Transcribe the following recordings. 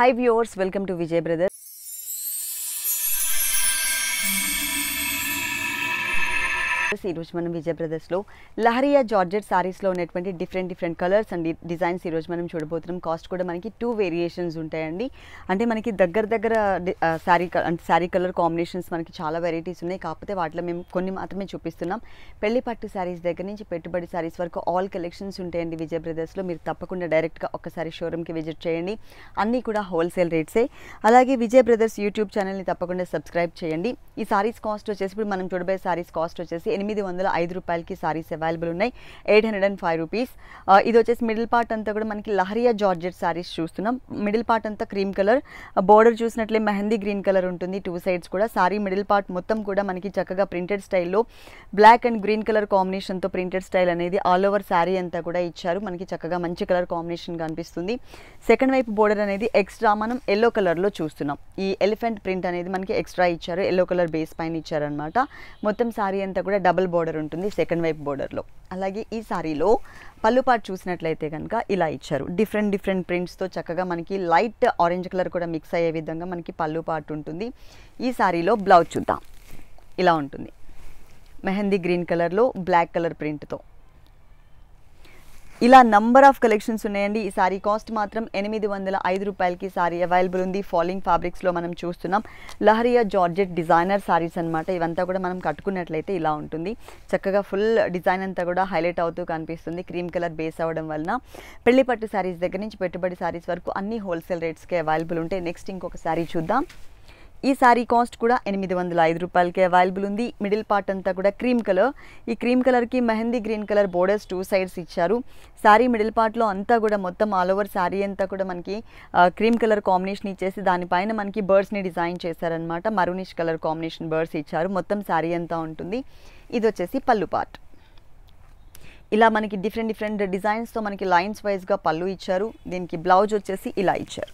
Hi viewers welcome to Vijay brothers ఈరోజు మనం విజయ బ్రదర్స్లో లహరియా జార్జెట్ సారీస్లో ఉన్నటువంటి different different colours and designs ఈరోజు మనం చూడబోతున్నాం. కాస్ట్ కూడా మనకి టూ వేరియేషన్స్ ఉంటాయండి. అంటే మనకి దగ్గర దగ్గర శారీ అంటే శారీ కలర్ కాంబినేషన్స్ మనకి చాలా వెరైటీస్ ఉన్నాయి. కాకపోతే వాటిలో మేము కొన్ని మాత్రమే చూపిస్తున్నాం. పెళ్ళి పట్టు శారీస్ దగ్గర నుంచి పెట్టుబడి శారీస్ వరకు ఆల్ కలెక్షన్స్ ఉంటాయండి విజయ్ బ్రదర్స్లో మీరు తప్పకుండా డైరెక్ట్గా ఒక్కసారి షోరూమ్కి విజిట్ చేయండి. అన్నీ కూడా హోల్సేల్ రేట్సే అలాగే విజయ్ బ్రదర్స్ యూట్యూబ్ ఛానల్ని తప్పకుండా సబ్స్క్రైబ్ చేయండి. ఈ సారీస్ కాస్ట్ వచ్చేసి ఇప్పుడు మనం చూడబోయే శారీస్ కాస్ట్ వచ్చేసి ఎనిమిది వందల ఐదు రూపాయలకి సారీస్ అవైలబుల్ ఉన్నాయి. Eight hundred and five rupees ఇది వచ్చేసి మిడిల్ పార్ట్ అంతా కూడా మనకి లహరియా జార్జెట్ సారీస్ చూస్తున్నాం. మిడిల్ పార్ట్ అంతా క్రీమ్ కలర్ బోర్డర్ చూసినట్లే మెహందీ గ్రీన్ కలర్ ఉంటుంది. టూ సైడ్స్ కూడా. సారీ మిడిల్ పార్ట్ మొత్తం కూడా మనకి చక్కగా ప్రింటెడ్ స్టైల్లో బ్లాక్ అండ్ గ్రీన్ కలర్ కాంబినేషన్తో ప్రింటెడ్ స్టైల్ అనేది ఆల్ ఓవర్ శారీ అంతా కూడా ఇచ్చారు. మనకి చక్కగా మంచి కలర్ కాంబినేషన్ కనిపిస్తుంది. సెకండ్ వైపు బోర్డర్ అనేది ఎక్స్ట్రా మనం ఎల్లో కలర్లో చూస్తున్నాం. ఈ ఎలిఫెంట్ ప్రింట్ అనేది మనకి ఎక్స్ట్రా ఇచ్చారు. ఎల్లో కలర్ బేస్ పైన ఇచ్చారనమాట మొత్తం శారీ అంతా కూడా డబుల్ బోర్డర్ ఉంటుంది సెకండ్ వైపు బోర్డర్లో. అలాగే ఈ సారీలో పళ్ళు పాటు చూసినట్లయితే కనుక ఇలా ఇచ్చారు. డిఫరెంట్ డిఫరెంట్ ప్రింట్స్తో చక్కగా మనకి లైట్ ఆరెంజ్ కలర్ కూడా మిక్స్ అయ్యే విధంగా మనకి పళ్ళు పాటు ఉంటుంది. ఈ సారీలో బ్లౌజ్ చూద్దాం. ఇలా ఉంటుంది. మెహందీ గ్రీన్ కలర్లో బ్లాక్ కలర్ ప్రింట్తో ఇలా నంబర్ ఆఫ్ కలెక్షన్స్ ఉన్నాయండి. ఈ సారీ కాస్ట్ మాత్రం ఎనిమిది వందల ఐదు రూపాయలకి సారీ అవైలబుల్ ఉంది. ఫాలింగ్ ఫ్యాబ్రిక్స్లో మనం చూస్తున్నాం. లహరియా జార్జెట్ డిజైనర్ సారీస్ అనమాట ఇవంతా కూడా మనం కట్టుకున్నట్లయితే ఇలా ఉంటుంది. చక్కగా ఫుల్ డిజైన్ అంతా కూడా హైలైట్ అవుతూ కనిపిస్తుంది. క్రీమ్ కలర్ బేస్ అవ్వడం వలన. పెళ్ళి పట్టు సారీస్ దగ్గర నుంచి పెట్టుబడి సారీస్ వరకు అన్ని హోల్సేల్ రేట్స్కి అవైలబుల్ ఉంటాయి. నెక్స్ట్ ఇంకొక సారీ చూద్దాం. ఈ శారీ కాస్ట్ కూడా ఎనిమిది వందల ఐదు రూపాయలకి అవైలబుల్ ఉంది. మిడిల్ పార్ట్ అంతా కూడా క్రీమ్ కలర్ ఈ క్రీమ్ కలర్కి mehndi green colour borders two sides ఇచ్చారు. శారీ మిడిల్ పార్ట్లో అంతా కూడా మొత్తం ఆల్ ఓవర్ శారీ అంతా కూడా మనకి క్రీమ్ కలర్ కాంబినేషన్ ఇచ్చేసి దానిపైన మనకి బర్డ్స్ని డిజైన్ చేశారనమాట మరూనిష్ కలర్ కాంబినేషన్ బర్డ్స్ ఇచ్చారు. మొత్తం శారీ అంతా ఉంటుంది. ఇది వచ్చేసి పళ్ళు పార్ట్ ఇలా మనకి డిఫరెంట్ డిఫరెంట్ డిజైన్స్తో మనకి లైన్స్ వైజ్గా పళ్ళు ఇచ్చారు. దీనికి బ్లౌజ్ వచ్చేసి ఇలా ఇచ్చారు.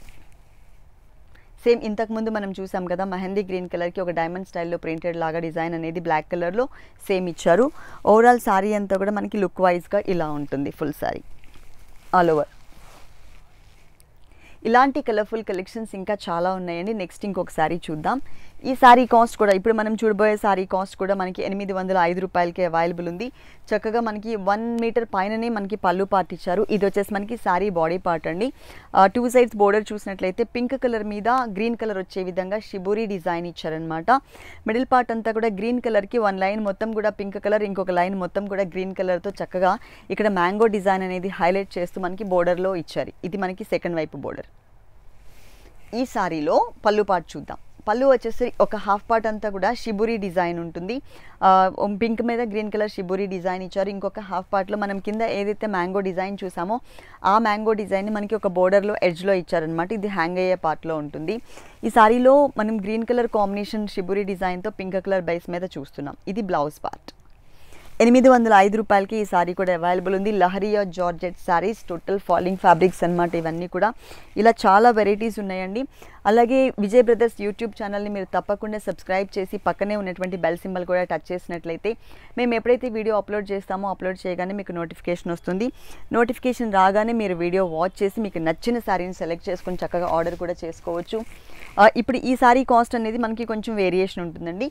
సేమ్ ఇంతకుముందు మనం చూసాం కదా మెహందీ గ్రీన్ కలర్కి ఒక డైమండ్ స్టైల్లో ప్రింటెడ్ లాగా డిజైన్ అనేది బ్లాక్ కలర్లో సేమ్ ఇచ్చారు. ఓవరాల్ శారీ అంతా కూడా మనకి లుక్ వైజ్గా ఇలా ఉంటుంది ఫుల్ శారీ ఆల్ ఓవర్ ఇలాంటి కలర్ఫుల్ కలెక్షన్స్ ఇంకా చాలా ఉన్నాయండి. నెక్స్ట్ ఇంకొక శారీ చూద్దాం. ఈ శారీ కాస్ట్ కూడా ఇప్పుడు మనం చూడబోయే శారీ కాస్ట్ కూడా మనకి ఎనిమిది వందల ఐదు రూపాయలకి అవైలబుల్ ఉంది. చక్కగా మనకి వన్ మీటర్ పైననే మనకి పళ్ళు పార్ట్ ఇచ్చారు. ఇది వచ్చేసి మనకి శారీ బాడీ పార్ట్ అండి. టూ సైడ్స్ బోర్డర్ చూసినట్లయితే పింక్ కలర్ మీద గ్రీన్ కలర్ వచ్చే విధంగా షిబూరి డిజైన్ ఇచ్చారనమాట మిడిల్ పార్ట్ అంతా కూడా గ్రీన్ కలర్కి వన్ లైన్ మొత్తం కూడా పింక్ కలర్ ఇంకొక లైన్ మొత్తం కూడా గ్రీన్ కలర్తో చక్కగా ఇక్కడ మ్యాంగో డిజైన్ అనేది హైలైట్ చేస్తూ మనకి బోర్డర్లో ఇచ్చారు. ఇది మనకి సెకండ్ వైపు బోర్డర్ ఈ శారీలో పళ్ళు పార్ట్ చూద్దాం. పళ్ళు వచ్చేసి ఒక హాఫ్ పార్ట్ అంతా కూడా షిబురి డిజైన్ ఉంటుంది. పింక్ మీద గ్రీన్ కలర్ షిబురి డిజైన్ ఇచ్చారు. ఇంకొక హాఫ్ పార్ట్లో మనం కింద ఏదైతే మ్యాంగో డిజైన్ చూసామో ఆ మ్యాంగో డిజైన్ని మనకి ఒక బోర్డర్లో ఎడ్జ్లో ఇచ్చారనమాట ఇది హ్యాంగ్ అయ్యే పార్ట్లో ఉంటుంది. ఈ సారీలో మనం గ్రీన్ కలర్ కాంబినేషన్ షిబురి డిజైన్తో పింక్ కలర్ బైస్ మీద చూస్తున్నాం. ఇది బ్లౌజ్ పార్ట్ ఎనిమిది వందల ఐదు రూపాయలకి ఈ సారీ కూడా అవైలబుల్ ఉంది. Leheriya georgette saris total falling fabrics అనమాట ఇవన్నీ కూడా. ఇలా చాలా వెరైటీస్ ఉన్నాయండి. అలాగే విజయ్ బ్రదర్స్ యూట్యూబ్ ఛానల్ని మీరు తప్పకుండా సబ్స్క్రైబ్ చేసి పక్కనే ఉన్నటువంటి బెల్ సింబల్ కూడా టచ్ చేసినట్లయితే మేము ఎప్పుడైతే వీడియో అప్లోడ్ చేస్తామో అప్లోడ్ చేయగానే మీకు నోటిఫికేషన్ వస్తుంది. నోటిఫికేషన్ రాగానే మీరు వీడియో వాచ్ చేసి మీకు నచ్చిన శారీని సెలెక్ట్ చేసుకొని చక్కగా ఆర్డర్ కూడా చేసుకోవచ్చు. ఇప్పుడు ఈ సారీ కాస్ట్ అనేది మనకి కొంచెం వేరియేషన్ ఉంటుందండి.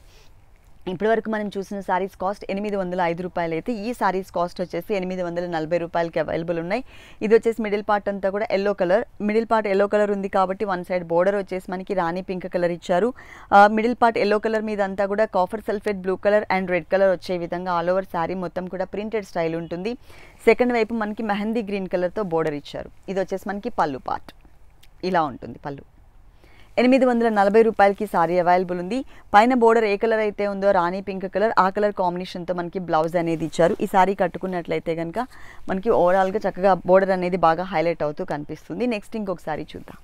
ఇప్పటివరకు మనం చూసిన శారీస్ కాస్ట్ ఎనిమిది వందల ఐదు రూపాయలు అయితే ఈ శారీస్ కాస్ట్ వచ్చేసి ఎనిమిది వందల నలభై రూపాయలకి అవైలబుల్ ఉన్నాయి. ఇది వచ్చేసి మిడిల్ పార్ట్ అంతా కూడా yellow colour middle part yellow colour ఉంది కాబట్టి వన్ సైడ్ బోర్డర్ వచ్చేసి మనకి రాణి పింక్ కలర్ ఇచ్చారు. మిడిల్ పార్ట్ ఎల్లో కలర్ మీద అంతా కూడా copper sulphate blue colour and red colour వచ్చే విధంగా ఆల్ ఓవర్ శారీ మొత్తం కూడా ప్రింటెడ్ స్టైల్ ఉంటుంది. సెకండ్ వైపు మనకి మెహందీ గ్రీన్ కలర్తో బోర్డర్ ఇచ్చారు. ఇది వచ్చేసి మనకి పళ్ళు పార్ట్ ఇలా ఉంటుంది పళ్ళు. ఎనిమిది వందల నలభై రూపాయలకి సారీ అవైలబుల్ ఉంది. పైన బోర్డర్ ఏ కలర్ అయితే ఉందో రాణి పింక్ కలర్ ఆ కలర్ కాంబినేషన్తో మనకి బ్లౌజ్ అనేది ఇచ్చారు. ఈ సారీ కట్టుకున్నట్లయితే కనుక మనకి ఓవరాల్గా చక్కగా బోర్డర్ అనేది బాగా హైలైట్ అవుతూ కనిపిస్తుంది. నెక్స్ట్ ఇంకొక సారీ చూద్దాం.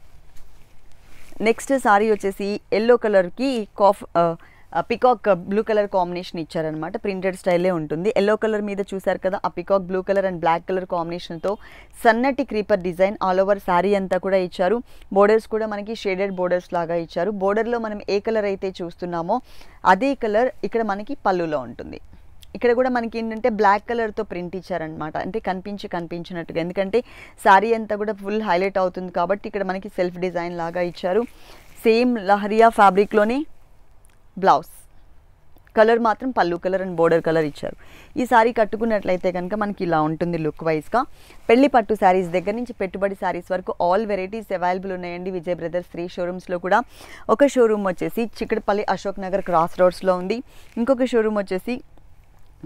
నెక్స్ట్ సారీ వచ్చేసి ఎల్లో కలర్కి కాఫ్ పికాక్ బ్లూ కలర్ కాంబినేషన్ ఇచ్చారనమాట ప్రింటెడ్ స్టైలే ఉంటుంది. ఎల్లో కలర్ మీద చూసారు కదా ఆ peacock blue colour and black colour కాంబినేషన్తో సన్నటి creeper design all over sari అంతా కూడా ఇచ్చారు. బోర్డర్స్ కూడా మనకి షేడెడ్ బోర్డర్స్ లాగా ఇచ్చారు. బోర్డర్లో మనం ఏ కలర్ అయితే చూస్తున్నామో అదే కలర్ ఇక్కడ మనకి పళ్ళులో ఉంటుంది. ఇక్కడ కూడా మనకి ఏంటంటే బ్లాక్ కలర్తో ప్రింట్ ఇచ్చారనమాట అంటే కనిపించి కనిపించినట్టుగా. ఎందుకంటే శారీ అంతా కూడా ఫుల్ హైలైట్ అవుతుంది కాబట్టి ఇక్కడ మనకి సెల్ఫ్ డిజైన్ లాగా ఇచ్చారు. సేమ్ లహరియా ఫ్యాబ్రిక్లోనే బ్లౌజ్. కలర్ మాత్రం పళ్ళు కలర్ అండ్ బోర్డర్ కలర్ ఇచ్చారు. ఈ సారీ కట్టుకున్నట్లయితే కనుక మనకి ఇలా ఉంటుంది లుక్ వైజ్గా. పెళ్ళి పట్టు శారీస్ దగ్గర నుంచి పెట్టుబడి శారీస్ వరకు ఆల్ వెరైటీస్ అవైలబుల్ ఉన్నాయండి విజయ్ బ్రదర్స్ త్రీ షోరూమ్స్లో కూడా. ఒక షోరూమ్ వచ్చేసి చిక్కడపల్లి అశోక్ నగర్ క్రాస్ రోడ్స్లో ఉంది. ఇంకొక షోరూమ్ వచ్చేసి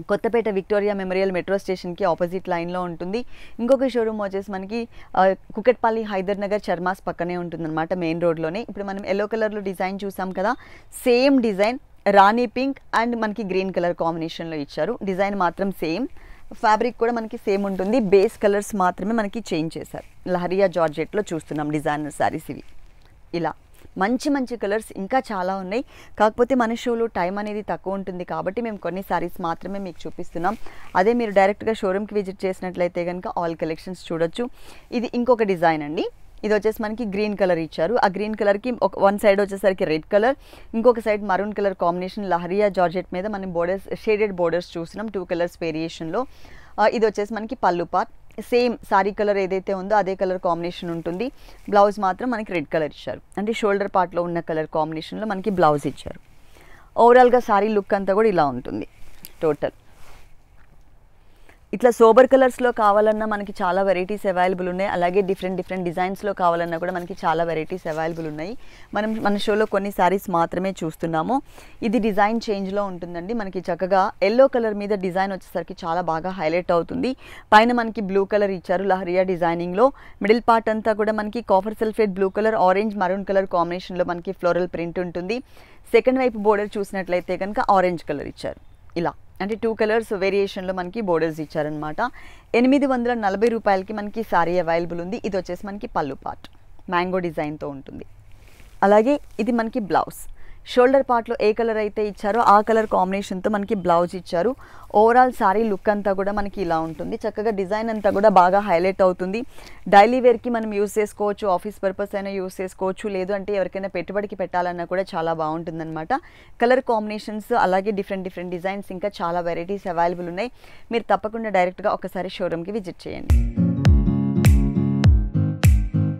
కొత్తపేట విక్టోరియా మెమోరియల్ మెట్రో స్టేషన్కి ఆపోజిట్ లైన్లో ఉంటుంది. ఇంకొక షోరూమ్ వచ్చేసి మనకి కుకట్పల్లి హైదర్ నగర్ చర్మాస్ పక్కనే ఉంటుందన్నమాట మెయిన్ రోడ్లోనే. ఇప్పుడు మనం ఎల్లో కలర్లో డిజైన్ చూసాం కదా same design rani pink and మనకి గ్రీన్ కలర్ కాంబినేషన్లో ఇచ్చారు. డిజైన్ మాత్రం సేమ్. ఫ్యాబ్రిక్ కూడా మనకి సేమ్ ఉంటుంది. బేస్ కలర్స్ మాత్రమే మనకి చేంజ్ చేశారు. లహరియా జార్జెట్లో చూస్తున్నాం డిజైనర్ శారీస్ ఇవి. ఇలా. మంచి మంచి కలర్స్ ఇంకా చాలా ఉన్నాయి. కాకపోతే మన షోలో టైం అనేది తక్కువ ఉంటుంది కాబట్టి మేము కొన్ని సారీస్ మాత్రమే మీకు చూపిస్తున్నాం. అదే మీరు డైరెక్ట్గా షోరూమ్కి విజిట్ చేసినట్లయితే కనుక ఆల్ కలెక్షన్స్ చూడొచ్చు. ఇది ఇంకొక డిజైన్ అండి. ఇది వచ్చేసి మనకి గ్రీన్ కలర్ ఇచ్చారు. ఆ గ్రీన్ కలర్కి ఒక వన్ సైడ్ వచ్చేసరికి రెడ్ కలర్ ఇంకొక side maroon colour combination leheriya georgette మీద మనం బోర్డర్స్ షేడెడ్ బోర్డర్స్ చూస్తున్నాం. టూ కలర్స్ వేరియేషన్లో ఇది వచ్చేసి మనకి పళ్ళు పార్ట్. సేమ్ సారీ కలర్ ఏదైతే ఉందో అదే కలర్ కాంబినేషన్ ఉంటుంది. బ్లౌజ్ మాత్రం మనకి రెడ్ కలర్ ఇచ్చారు. అంటే షోల్డర్ పార్ట్లో ఉన్న కలర్ కాంబినేషన్లో మనకి బ్లౌజ్ ఇచ్చారు. ఓవరాల్గా సారీ లుక్ అంతా కూడా ఇలా ఉంటుంది. టోటల్ ఇట్లా సోబర్ కలర్స్లో కావాలన్నా మనకి చాలా వెరైటీస్ అవైలబుల్ ఉన్నాయి. అలాగే డిఫరెంట్ డిఫరెంట్ డిజైన్స్లో కావాలన్నా కూడా మనకి చాలా వెరైటీస్ అవైలబుల్ ఉన్నాయి. మనం మన షోలో కొన్ని శారీస్ మాత్రమే చూస్తున్నాము. ఇది డిజైన్ చేంజ్లో ఉంటుందండి. మనకి చక్కగా ఎల్లో కలర్ మీద డిజైన్ వచ్చేసరికి చాలా బాగా హైలైట్ అవుతుంది. పైన మనకి బ్లూ కలర్ ఇచ్చారు లహరియా డిజైనింగ్లో మిడిల్ పార్ట్ అంతా కూడా మనకి copper sulphate blue colour orange maroon colour కాంబినేషన్లో మనకి ఫ్లోరల్ ప్రింట్ ఉంటుంది. సెకండ్ వైపు బోర్డర్ చూసినట్లయితే కనుక ఆరెంజ్ కలర్ ఇచ్చారు. ఇలా. అంటే టూ కలర్స్ వేరియేషన్లో మనకి బోర్డర్స్ ఇచ్చారనమాట ఎనిమిది వందల నలభై రూపాయలకి మనకి శారీ అవైలబుల్ ఉంది. ఇది వచ్చేసి మనకి పళ్ళు పార్ట్ మ్యాంగో డిజైన్తో ఉంటుంది. అలాగే ఇది మనకి బ్లౌజ్ షోల్డర్ పార్ట్లో ఏ కలర్ అయితే ఇచ్చారో ఆ కలర్ కాంబినేషన్తో మనకి బ్లౌజ్ ఇచ్చారు. ఓవరాల్ సారీ లుక్ అంతా కూడా మనకి ఇలా ఉంటుంది. చక్కగా డిజైన్ అంతా కూడా బాగా హైలైట్ అవుతుంది. డైలీ వేర్కి మనం యూస్ చేసుకోవచ్చు ఆఫీస్ పర్పస్ అయినా యూస్ చేసుకోవచ్చు. లేదు అంటే ఎవరికైనా పెట్టుబడికి పెట్టాలన్నా కూడా చాలా బాగుంటుందన్నమాట. కలర్ కాంబినేషన్స్ అలాగే డిఫరెంట్ డిఫరెంట్ డిజైన్స్ ఇంకా చాలా వెరైటీస్ అవైలబుల్ ఉన్నాయి. మీరు తప్పకుండా డైరెక్ట్గా ఒకసారి షోరూమ్కి విజిట్ చేయండి.